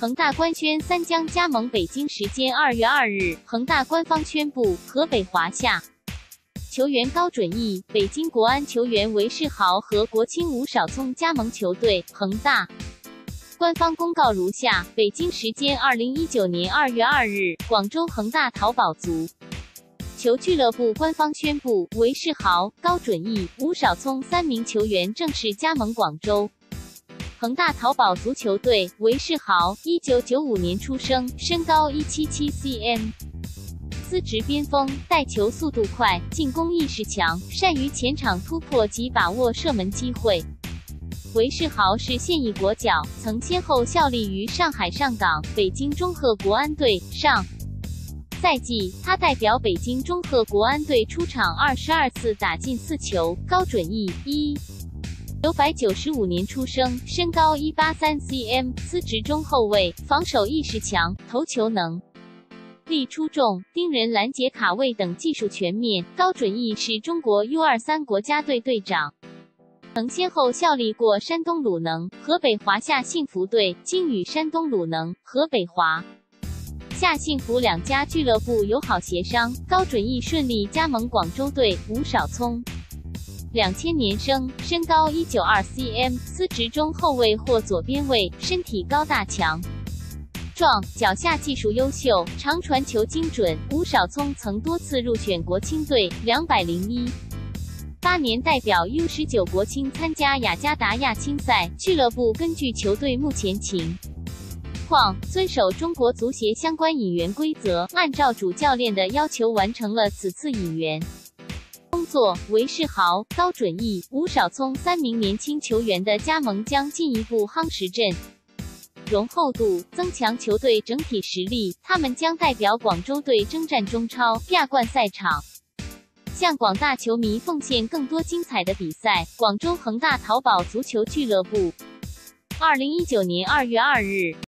恒大官宣三江加盟北京时间二月二日，恒大官方宣布河北华夏球员高准翼、北京国安球员韦世豪和国青吴少聪加盟球队恒大。官方公告如下：北京时间二零一九年二月二日，广州恒大淘宝足球俱乐部官方宣布，韦世豪、高准翼、吴少聪三名球员正式加盟广州。恒大淘宝足球队，韦世豪，一九九五年出生，身高一七七 cm，资质边锋，带球速度快，进攻意识强，善于前场突破及把握射门机会。韦世豪是现役国脚，曾先后效力于上海上港、北京中赫国安队。上赛季，他代表北京中赫国安队出场二十二次，打进四球。高准翼，一。九百九十五年出生，身高一八三 cm，资质中后卫，防守意识强，头球能力出众，盯人、拦截、卡位等技术全面。高准翼是中国 U 二三国家队队长，曾先后效力过山东鲁能、河北华夏幸福队，经与山东鲁能、河北华夏幸福两家俱乐部友好协商，高准翼顺利加盟广州队。吴少聪。两千年生，身高一九二 cm，司职中后卫或左边卫，身体高大强壮，脚下技术优秀，长传球精准。吴少聪曾多次入选国青队，两百零一八年代表 U 十九国青参加雅加达亚青赛。俱乐部根据球队目前情况，遵守中国足协相关引援规则，按照主教练的要求完成了此次引援。作，韦世豪、高准翼、吴少聪三名年轻球员的加盟将进一步夯实阵容厚度，增强球队整体实力。他们将代表广州队征战中超、亚冠赛场，向广大球迷奉献更多精彩的比赛。广州恒大淘宝足球俱乐部，二零一九年二月二日。